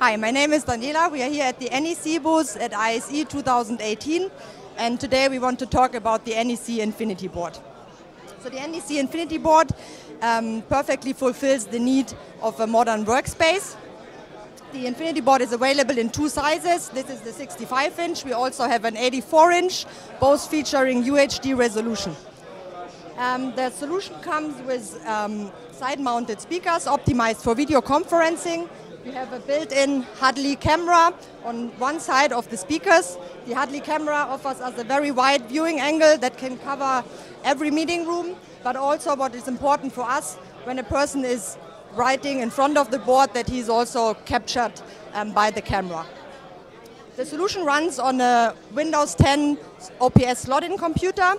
Hi, my name is Daniela. We are here at the NEC booth at ISE 2018, and today we want to talk about the NEC Infinity Board. So the NEC Infinity Board um, perfectly fulfills the need of a modern workspace. The Infinity Board is available in two sizes. This is the 65 inch. We also have an 84 inch, both featuring UHD resolution. Um, the solution comes with um, side-mounted speakers optimized for video conferencing. We have a built-in Huddly camera on one side of the speakers. The Huddly camera offers us a very wide viewing angle that can cover every meeting room, but also what is important for us when a person is writing in front of the board that he's also captured um, by the camera. The solution runs on a Windows 10 OPS slot-in computer.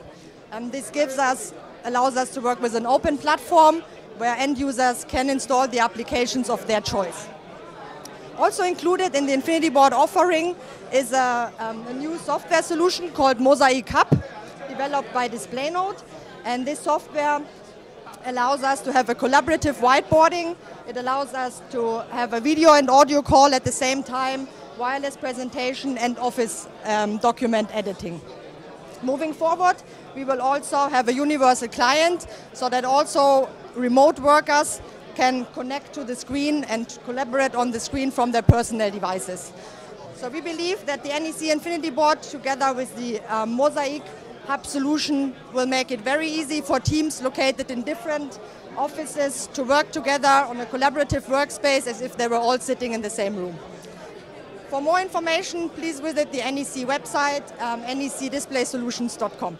Um, this gives us allows us to work with an open platform where end users can install the applications of their choice. Also included in the Infinity Board offering is a, um, a new software solution called Mosaic Hub, developed by DisplayNote. And this software allows us to have a collaborative whiteboarding. It allows us to have a video and audio call at the same time, wireless presentation, and Office um, document editing. Moving forward, we will also have a universal client so that also remote workers can connect to the screen and collaborate on the screen from their personal devices. So we believe that the NEC Infinity Board together with the um, Mosaic Hub solution will make it very easy for teams located in different offices to work together on a collaborative workspace as if they were all sitting in the same room. For more information, please visit the NEC website, um, necdisplaysolutions.com.